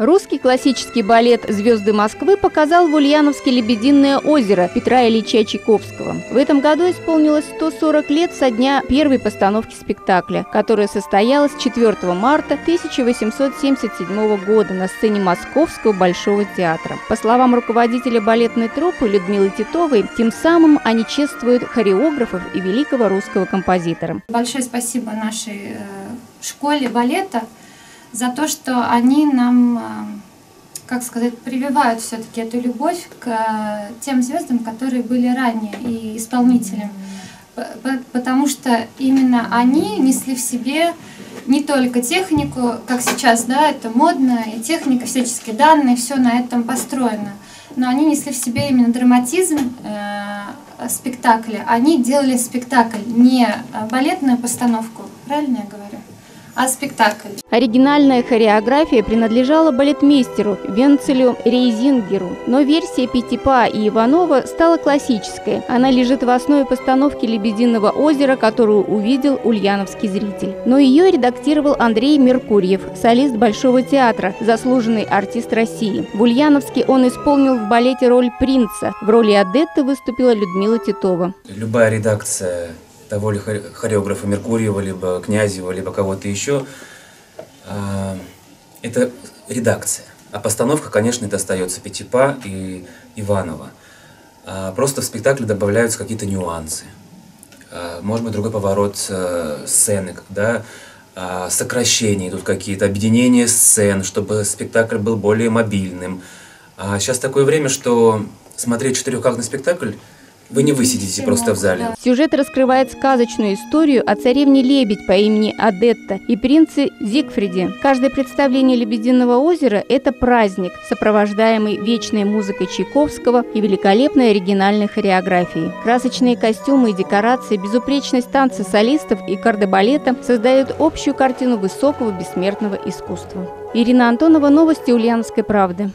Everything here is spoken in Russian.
Русский классический балет «Звезды Москвы» показал в Ульяновске «Лебединое озеро» Петра Ильича Чайковского. В этом году исполнилось 140 лет со дня первой постановки спектакля, которая состоялась 4 марта 1877 года на сцене Московского Большого театра. По словам руководителя балетной труппы Людмилы Титовой, тем самым они чествуют хореографов и великого русского композитора. Большое спасибо нашей э, школе балета – за то, что они нам, э, как сказать, прививают все-таки эту любовь к э, тем звездам, которые были ранее и исполнителям. Потому что именно они несли в себе не только технику, как сейчас, да, это модно, и техника, всяческие данные, все на этом построено. Но они несли в себе именно драматизм э, спектакля. Они делали спектакль, не балетную постановку, правильно я говорю? А спектакль. Оригинальная хореография принадлежала балетмейстеру Венцелю Рейзингеру, но версия Пятипа и Иванова стала классической. Она лежит в основе постановки «Лебединого озера», которую увидел ульяновский зритель. Но ее редактировал Андрей Меркурьев, солист Большого театра, заслуженный артист России. В Ульяновске он исполнил в балете роль принца. В роли Адетты выступила Людмила Титова. Любая редакция того ли хореографа Меркурьева, либо Князева, либо кого-то еще, а, это редакция. А постановка, конечно, это остается Пятипа и Иванова. А, просто в спектакле добавляются какие-то нюансы. А, может быть, другой поворот э, сцены, когда сокращения тут какие-то, объединения сцен, чтобы спектакль был более мобильным. Сейчас такое время, что смотреть четырехкратный спектакль вы не высидите просто в зале. Сюжет раскрывает сказочную историю о царевне Лебедь по имени Адетта и принце Зигфриде. Каждое представление Лебединого озера – это праздник, сопровождаемый вечной музыкой Чайковского и великолепной оригинальной хореографией. Красочные костюмы и декорации, безупречность танца солистов и кардебалета создают общую картину высокого бессмертного искусства. Ирина Антонова, Новости Ульяновской правды.